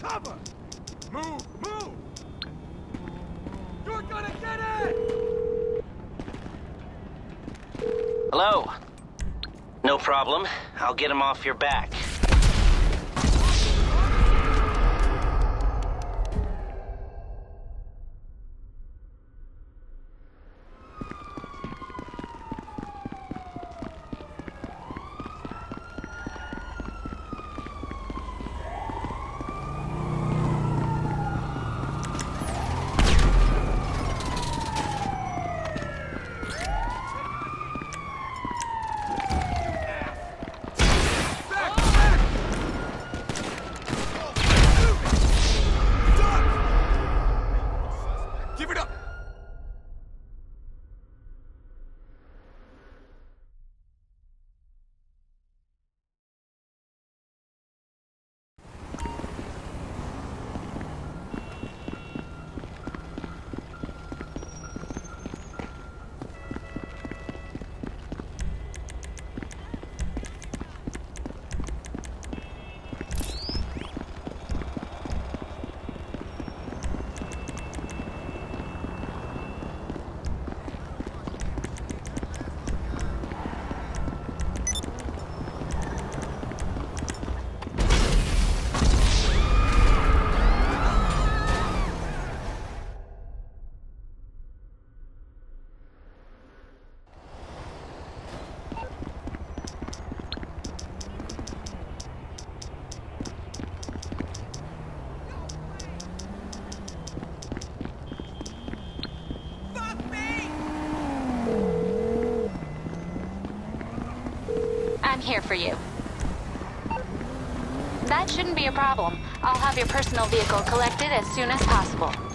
cover! Move, move! You're gonna get it! Hello? No problem. I'll get him off your back. Back, here for you. That shouldn't be a problem. I'll have your personal vehicle collected as soon as possible.